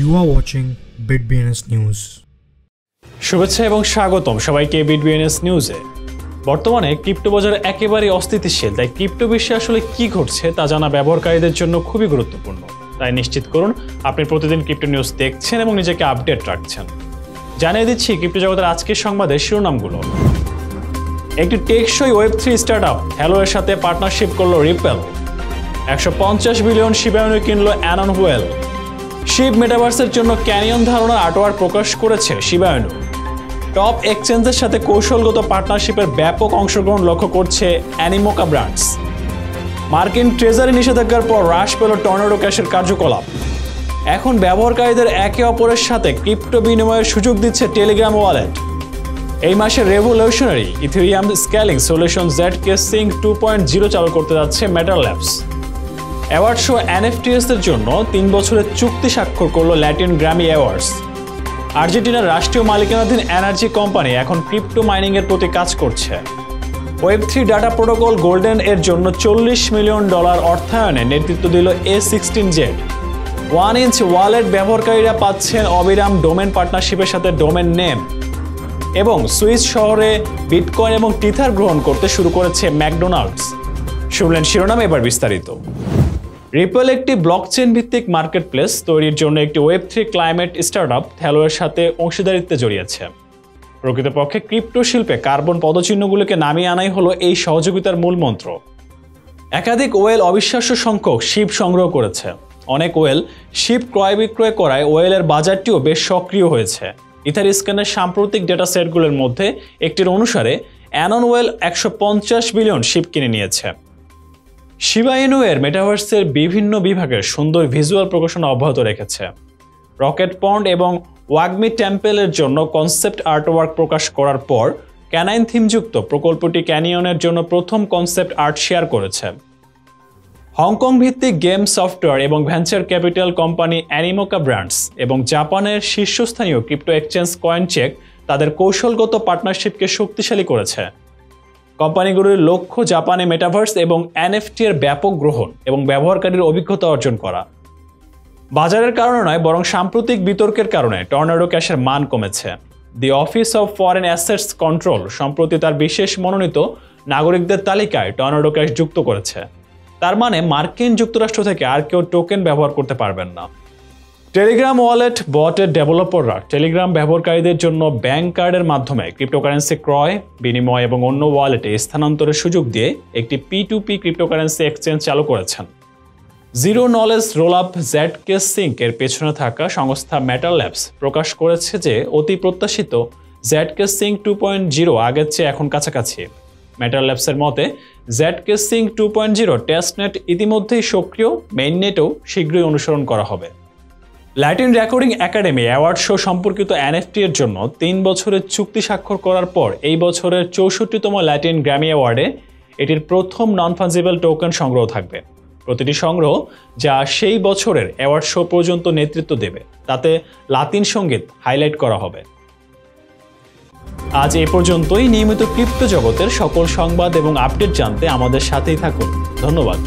You are watching BitBNS News. শুভেচ্ছা এবং স্বাগতম সবাইকে বিটবিএনএস নিউজে বর্তমানে ক্রিপ্টো বাজার একেবারে অস্থিতিশীল, তাই ক্রিপ্টো বিশ্বে আসলে কি ঘটছে তা জানা ব্যবহারকারীদের জন্য খুবই গুরুত্বপূর্ণ। তাই নিশ্চিত করুন, আপনি প্রতিদিন ক্রিপ্টো নিউজ দেখছেন এবং নিজেকে আপডেট রাখছেন। জানিয়ে দিচ্ছি ক্রিপ্টো জগতের আজকের সংবাদের শিরোনামগুলো। একটি টেকসই ওয়েব থ্রি স্টার্ট আপ হ্যালোয়ের সাথে পার্টনারশিপ করল রিপেল। একশো পঞ্চাশ বিলিয়ন শিবায়নু কিনল অ্যানন ওয়েল শিব মেটাভার্সের জন্য ক্যানিয়ন ধারণার আর্টওয়ার্ক প্রকাশ করেছে শিবায়নু। টপ এক্সচেঞ্জের সাথে কৌশলগত পার্টনারশিপের ব্যাপক অংশগ্রহণ লক্ষ্য করছে অ্যানিমোকা ব্র্যান্ডস। মার্কিন ট্রেজারি নিষেধাজ্ঞার পর হ্রাস পেল টর্নেডো ক্যাশের কার্যকলাপ। এখন ব্যবহারকারীদের একে অপরের সাথে ক্রিপ্টো বিনিময়ের সুযোগ দিচ্ছে টেলিগ্রাম ওয়ালেট। এই মাসে revolutionary Ethereum scaling solution Z K sync two point zero চালু করতে যাচ্ছে Metal Labs award show NFTs এর জন্য তিন বছরের চুক্তি স্বাক্ষর করল ল্যাটিন গ্র্যামি অ্যাওয়ার্ডস আর্জেন্টিনার রাষ্ট্রীয় মালিকানাধীন এনার্জি কোম্পানি এখন ক্রিপ্টো মাইনিং এর প্রতি কাজ করছে। Web three data protocol golden এর জন্য চল্লিশ মিলিয়ন ডলার অর্থায়নে নেতৃত্ব দিল A sixteen Z one inch wallet ব্যবহারকারীরা পাচ্ছেন অবিরাম ডোমেন পার্টনারশিপের সাথে ডোমেন নেম এবং সুইস শহরে বিটকয়েন এবং টিথার গ্রহণ করতে শুরু করেছে ম্যাকডোনাল্ডস। শুনলেন শিরোনাম এবার বিস্তারিত। রিপল একটি ব্লকচেন ভিত্তিক মার্কেটপ্লেস তৈরির জন্য একটি ওয়েব থ্রি ক্লাইমেট স্টার্টআপ থ্যালোয়ের সাথে অংশীদারিত্বে জড়িয়েছে। প্রকৃতপক্ষে ক্রিপ্টো শিল্পে কার্বন পদচিহ্নগুলোকে নামিয়ে আনাই হলো এই সহযোগিতার মূল মন্ত্র। একাধিক ওয়েল অবিশ্বাস্য সংখ্যক শিপ সংগ্রহ করেছে। অনেক ওয়েল শিপ ক্রয় বিক্রয় করায় ওয়েলের বাজারটিও বেশ সক্রিয় হয়েছে। ইথার স্ক্যানের সাম্প্রতিক ডেটা সেটগুলোর মধ্যে একটির অনুসারে অ্যানন ওয়েল একশো পঞ্চাশ বিলিয়ন শিপ কিনে নিয়েছে। শিবা ইনুয়ের মেটাভার্সের বিভিন্ন বিভাগের সুন্দর ভিজুয়াল প্রকাশনা অব্যাহত রেখেছে। রকেট পন্ড এবং ওয়াগমি টেম্পেলের জন্য কনসেপ্ট আর্টওয়ার্ক প্রকাশ করার পর ক্যানাইন থিমযুক্ত প্রকল্পটি ক্যানিয়নের জন্য প্রথম কনসেপ্ট আর্ট শেয়ার করেছে। হংকং ভিত্তিক গেম সফটওয়্যার এবং venture capital company Animoca Brands এবং জাপানের শীর্ষস্থানীয় ক্রিপ্টো এক্সচেঞ্জ কয়েনচেক তাদের কৌশলগত পার্টনারশিপকে শক্তিশালী করেছে। কোম্পানিগুলির লক্ষ্য জাপানে মেটাভার্স এবং এনএফটি এর ব্যাপক গ্রহণ এবং ব্যবহারকারীর অভিজ্ঞতা অর্জন করা। বাজারের কারণে নয়, বরং সাম্প্রতিক বিতর্কের কারণে টর্নেডো ক্যাশের মান কমেছে। The office of foreign assets control সম্প্রতি তার বিশেষ মনোনীত নাগরিকদের তালিকায় টর্নেডো ক্যাশ যুক্ত করেছে। তার মানে মার্কিন যুক্তরাষ্ট্র থেকে আর কেউ টোকেন ব্যবহার করতে পারবেন না। টেলিগ্রাম ওয়ালেট বটের ডেভেলপাররা টেলিগ্রাম ব্যবহারকারীদের জন্য ব্যাংক কার্ডের মাধ্যমে ক্রিপ্টোকারেন্সি ক্রয়, বিনিময় এবং অন্য ওয়ালেটে স্থানান্তরের সুযোগ দিয়ে একটি P to P cryptocurrency exchange চালু করেছেন। Zero knowledge roll up Z K sync এর পেছনে থাকা সংস্থা মেটাল ল্যাবস প্রকাশ করেছে যে অতি প্রত্যাশিত Z K sync two point zero আগের চেয়ে এখন কাছাকাছি। মেটাল ল্যাবসের মতে Z K sync two point zero testnet ইতিমধ্যেই সক্রিয় মেইন নেটও শীঘ্রই অনুসরণ করা হবে। Latin recording academy award show সম্পর্কিত এনএফটি এর জন্য তিন বছরের চুক্তি স্বাক্ষর করার পর এই বছরের চৌষট্টিতম ল্যাটিন গ্র্যামি অ্যাওয়ার্ডে এটির প্রথম নন ফাঞ্জিবল টোকেন সংগ্রহ থাকবে। প্রতিটি সংগ্রহ যা সেই বছরের অ্যাওয়ার্ড শো পর্যন্ত নেতৃত্ব দেবে, তাতে লাতিন সংগীত হাইলাইট করা হবে। আজ এ পর্যন্তই। নিয়মিত ক্রিপ্টো জগতের সকল সংবাদ এবং আপডেট জানতে আমাদের সাথেই থাকুন। ধন্যবাদ।